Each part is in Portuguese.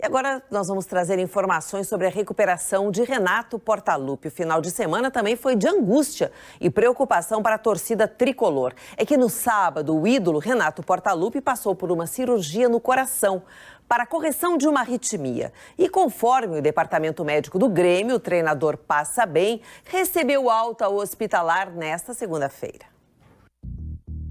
E agora nós vamos trazer informações sobre a recuperação de Renato Portaluppi. O final de semana também foi de angústia e preocupação para a torcida tricolor. É que no sábado, o ídolo Renato Portaluppi passou por uma cirurgia no coração para a correção de uma arritmia. E conforme o departamento médico do Grêmio, o treinador passa bem, recebeu alta hospitalar nesta segunda-feira.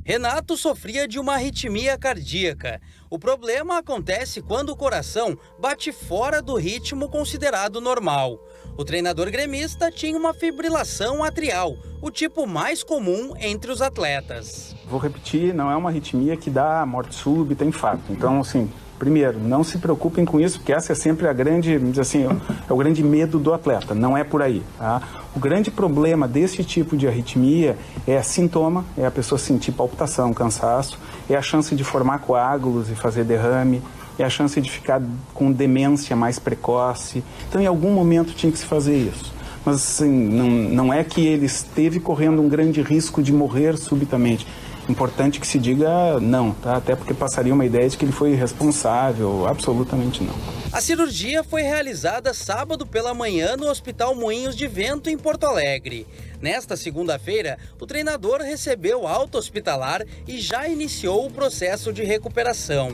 Renato sofria de uma arritmia cardíaca. O problema acontece quando o coração bate fora do ritmo considerado normal. O treinador gremista tinha uma fibrilação atrial, o tipo mais comum entre os atletas. Vou repetir, não é uma arritmia que dá morte súbita, infarto. Então, assim, Primeiro, não se preocupem com isso, porque essa é sempre a grande, assim, é o grande medo do atleta, não é por aí. Tá? O grande problema desse tipo de arritmia é sintoma, é a pessoa sentir palpitação, cansaço, é a chance de formar coágulos e fazer derrame, é a chance de ficar com demência mais precoce. Então, em algum momento tinha que se fazer isso. Mas, assim, não, não é que ele esteve correndo um grande risco de morrer subitamente Importante que se diga não, tá? Até porque passaria uma ideia de que ele foi responsável, absolutamente não. A cirurgia foi realizada sábado pela manhã no Hospital Moinhos de Vento, em Porto Alegre. Nesta segunda-feira, o treinador recebeu alta hospitalar e já iniciou o processo de recuperação.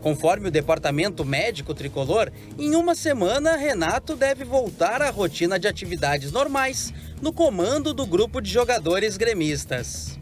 Conforme o departamento médico tricolor, em uma semana, Renato deve voltar à rotina de atividades normais no comando do grupo de jogadores gremistas.